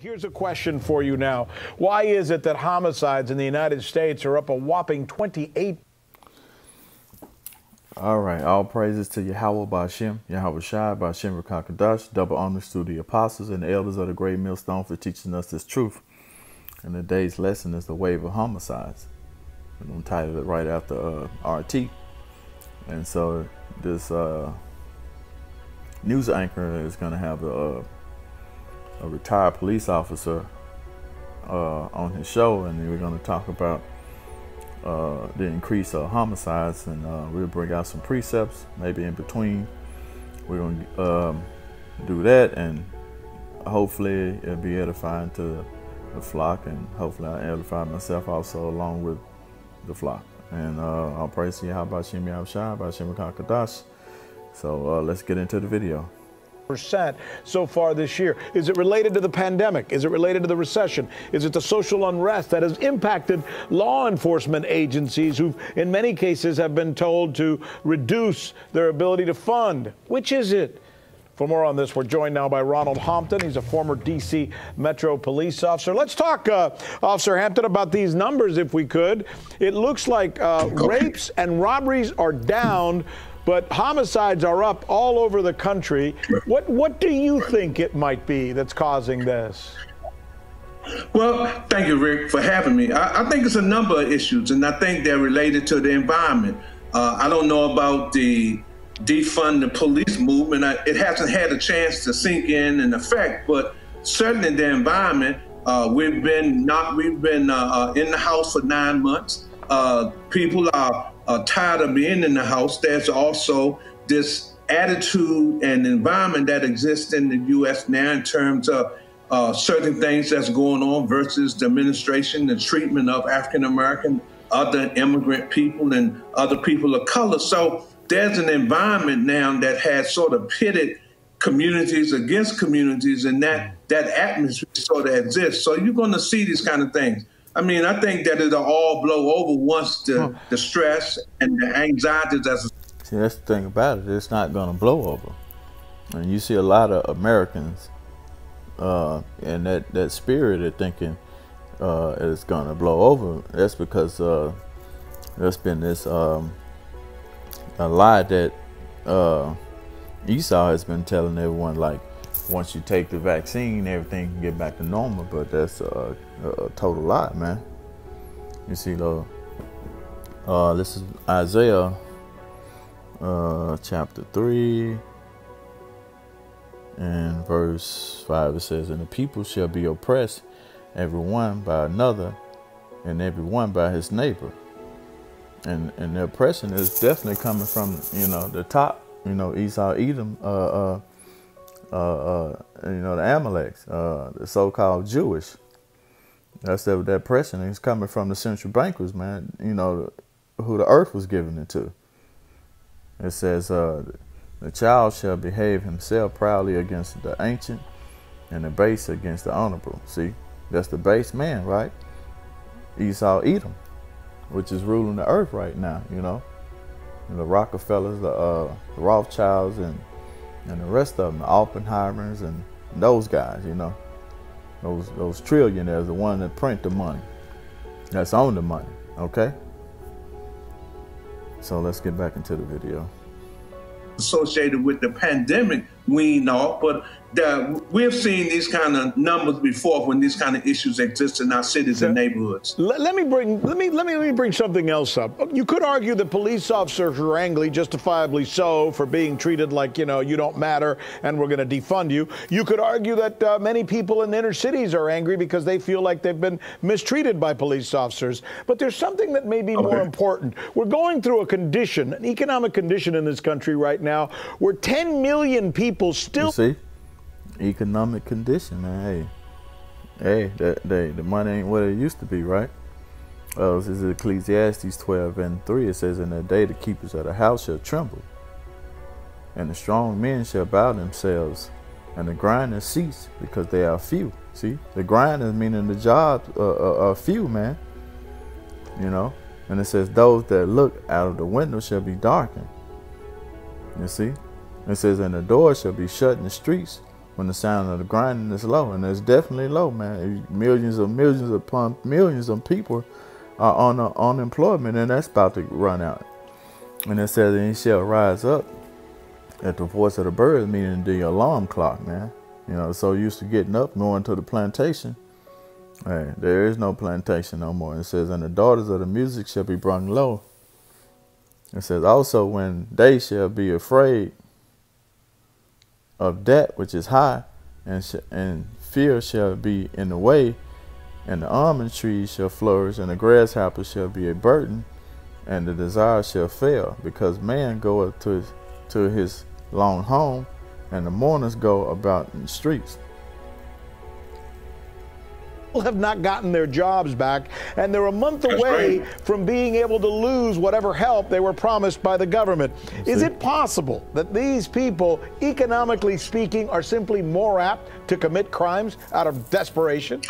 Here's a question for you now. Why is it that homicides in the United States are up a whopping 28? All right, all praises to Yahweh Ba'Shem, Yahweh Shai, Ba'Shem Rakakadash, double honors to the apostles and the elders of the great millstone for teaching us this truth. And today's lesson is the wave of homicides. And I'm titled it right after uh, RT. And so this uh, news anchor is going to have a, uh, a retired police officer uh, on his show, and we're going to talk about uh, the increase of homicides, and uh, we'll bring out some precepts, maybe in between. We're going to um, do that, and hopefully it'll be edifying to the flock, and hopefully I'll edify myself also along with the flock. And uh, I'll praise you. How about Shem Yahushua, about Shem Kadash. So uh, let's get into the video percent so far this year. Is it related to the pandemic? Is it related to the recession? Is it the social unrest that has impacted law enforcement agencies who, in many cases, have been told to reduce their ability to fund? Which is it? For more on this, we're joined now by Ronald Hampton. He's a former D.C. Metro police officer. Let's talk, uh, Officer Hampton, about these numbers if we could. It looks like uh, rapes and robberies are down, but homicides are up all over the country. What what do you think it might be that's causing this? Well, thank you, Rick, for having me. I, I think it's a number of issues, and I think they're related to the environment. Uh, I don't know about the defund the police movement. I, it hasn't had a chance to sink in and affect, but certainly the environment. Uh, we've been not we've been uh, uh in the house for nine months. Uh, people are uh, tired of being in the house, there's also this attitude and environment that exists in the U.S. now in terms of uh, certain things that's going on versus the administration, the treatment of African American, other immigrant people, and other people of color. So there's an environment now that has sort of pitted communities against communities, and that that atmosphere sort of exists. So you're going to see these kind of things. I mean, I think that it'll all blow over once the, the stress and the anxiety that's. See, that's the thing about it. It's not going to blow over. And you see a lot of Americans uh, and that, that spirit of thinking uh, it's going to blow over. That's because uh, there's been this um, a lie that uh, Esau has been telling everyone, like, once you take the vaccine, everything can get back to normal. But that's a, a total lie, man. You see, though, uh, this is Isaiah uh, chapter 3 and verse 5. It says, And the people shall be oppressed, every one by another, and every one by his neighbor. And, and the oppression is definitely coming from, you know, the top, you know, Esau, Edom, uh, uh, uh, you know, the Amaleks, uh, the so-called Jewish. That's that, that is coming from the central bankers, man. You know, who the earth was given it to. It says, uh, the child shall behave himself proudly against the ancient and the base against the honorable. See, that's the base man, right? Esau Edom, which is ruling the earth right now, you know. the Rockefellers, the, uh, the Rothschilds, and and the rest of them, the Oppenheimers and those guys, you know, those those trillionaires, the one that print the money, that's own the money, okay? So let's get back into the video. Associated with the pandemic wean off, but the, we've seen these kind of numbers before when these kind of issues exist in our cities and neighborhoods. Let, let, me bring let me let me let me bring something else up. You could argue that police officers are angry, justifiably so, for being treated like you know you don't matter and we're going to defund you. You could argue that uh, many people in inner cities are angry because they feel like they've been mistreated by police officers. But there's something that may be okay. more important. We're going through a condition, an economic condition in this country right now, where 10 million people still. You see economic condition, man. Hey, hey, that they, the money ain't what it used to be, right? Well, this is Ecclesiastes 12 and 3. It says, In the day the keepers of the house shall tremble, and the strong men shall bow themselves, and the grinders cease because they are few. See, the grinders meaning the jobs uh, are, are few, man. You know, and it says, Those that look out of the window shall be darkened. You see, it says, And the door shall be shut in the streets, when the sound of the grinding is low, and it's definitely low, man. Millions of millions upon millions of people are on uh, unemployment, and that's about to run out. And it says, "And he shall rise up at the voice of the birds," meaning the alarm clock, man. You know, so used to getting up, going to the plantation. Hey, there is no plantation no more. It says, "And the daughters of the music shall be brung low." It says, "Also, when they shall be afraid." Of that which is high, and, sh- and fear shall be in the way, and the almond trees shall flourish, and the grasshopper shall be a burden, and the desire shall fail, because man goeth to to his long home, and the mourners go about in the streets have not gotten their jobs back, and they're a month That's away great. from being able to lose whatever help they were promised by the government. Is it possible that these people, economically speaking, are simply more apt to commit crimes out of desperation?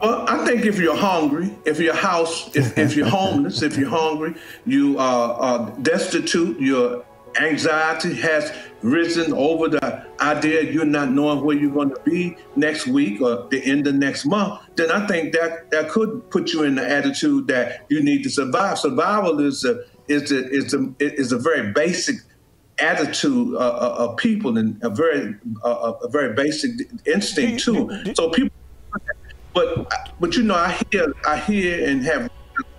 Well, I think if you're hungry, if your house, if, if you're homeless, if you're hungry, you are, are destitute, you're anxiety has risen over the idea you're not knowing where you're going to be next week or the end of next month, then I think that that could put you in the attitude that you need to survive. Survival is a is a, is a, is a very basic attitude uh, uh of people and a very uh, a very basic instinct too. So people, but but you know, I hear I hear and have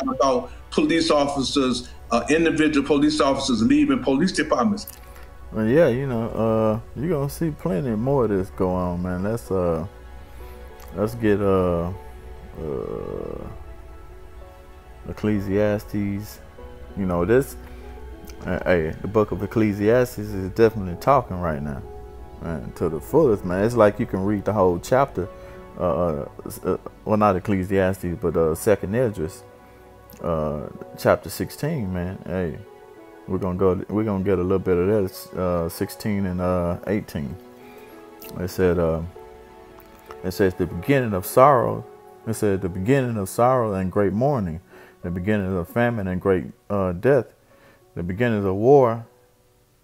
about police officers uh, individual police officers leaving police departments. Well, yeah, you know, uh, you're gonna see plenty more of this go on, man. Let's uh, let's get uh, uh, Ecclesiastes. You know, this, uh, hey, the book of Ecclesiastes is definitely talking right now, man, to the fullest, man. It's like you can read the whole chapter. Uh, uh well, not Ecclesiastes, but uh, Second Esdras uh, chapter 16, man. Hey, we're gonna go. We're gonna get a little bit of that. It's, uh, 16 and uh, 18. It said. Uh, it says the beginning of sorrow. It said the beginning of sorrow and great mourning, the beginning of famine and great uh, death, the beginning of war,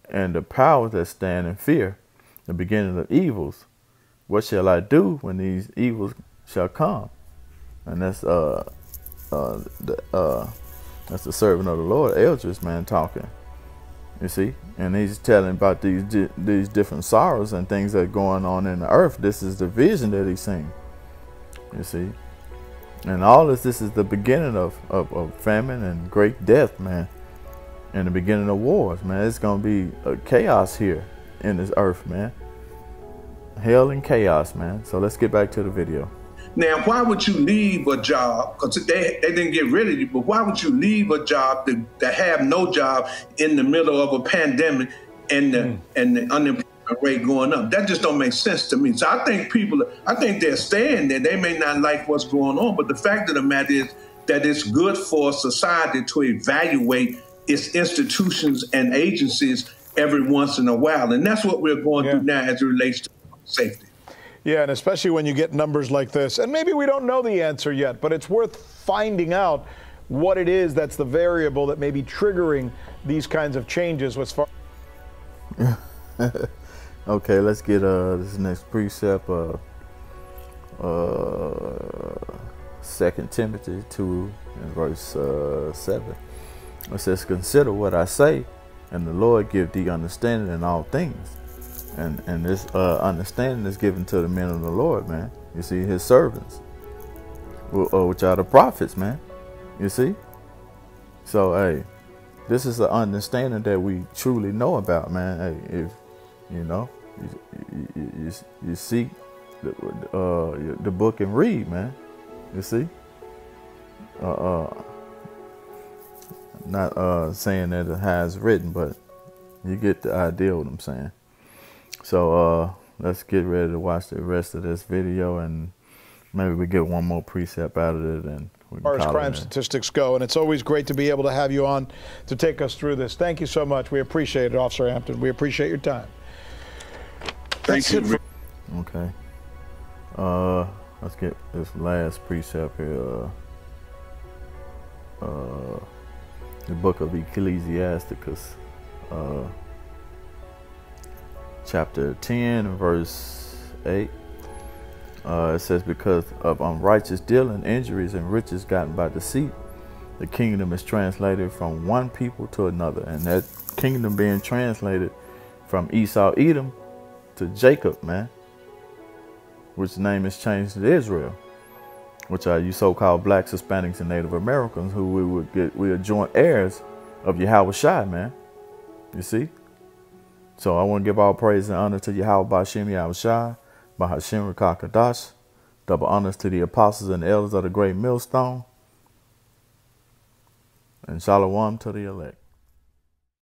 and the powers that stand in fear, the beginning of evils. What shall I do when these evils shall come? And that's uh uh, the, uh, that's the servant of the Lord, Esdras, man, talking. You see, and he's telling about these di these different sorrows and things that are going on in the earth. This is the vision that he's seeing. You see, and all this, this is the beginning of, of, of famine and great death, man, and the beginning of wars, man. It's gonna be chaos here in this earth, man. Hell and chaos, man. So let's get back to the video. Now, why would you leave a job? Because they, they didn't get rid of you, but why would you leave a job to, to have no job in the middle of a pandemic and the, mm. and the unemployment rate going up? That just don't make sense to me. So I think people, I think they're staying there. They may not like what's going on, but the fact of the matter is that it's good for society to evaluate its institutions and agencies every once in a while. And that's what we're going yeah. through now as it relates to safety. Yeah, and especially when you get numbers like this, and maybe we don't know the answer yet, but it's worth finding out what it is that's the variable that may be triggering these kinds of changes as far okay let's get uh this next precept uh uh second timothy 2 and verse uh 7 it says consider what i say and the lord give thee understanding in all things and and this uh, understanding is given to the men of the Lord, man. You see, His servants, uh, which are the prophets, man. You see. So hey, this is the understanding that we truly know about, man. Hey, if you know, you you, you, you seek the, uh, the book and read, man. You see. Uh, uh, not uh, saying that it has written, but you get the idea what I'm saying. So uh, let's get ready to watch the rest of this video and maybe we get one more precept out of it and as far as crime statistics go. And it's always great to be able to have you on to take us through this. Thank you so much. We appreciate it, Officer Hampton. We appreciate your time. Thank That's you. Okay. Uh, let's get this last precept here. Uh, uh, the book of Ecclesiasticus. Uh, chapter 10, verse 8. Uh, it says, Because of unrighteous dealing, injuries, and riches gotten by deceit, the kingdom is translated from one people to another. And that kingdom being translated from Esau, Edom to Jacob, man, which name is changed to Israel, which are you so-called blacks, Hispanics, and Native Americans who we would get, we are joint heirs of Yahweh Shai, man. You see? So I want to give all praise and honor to Yahweh Bashem Yahweh Shai, Bahashim Rakakadash, double honors to the apostles and elders of the great millstone, and shalom to the elect.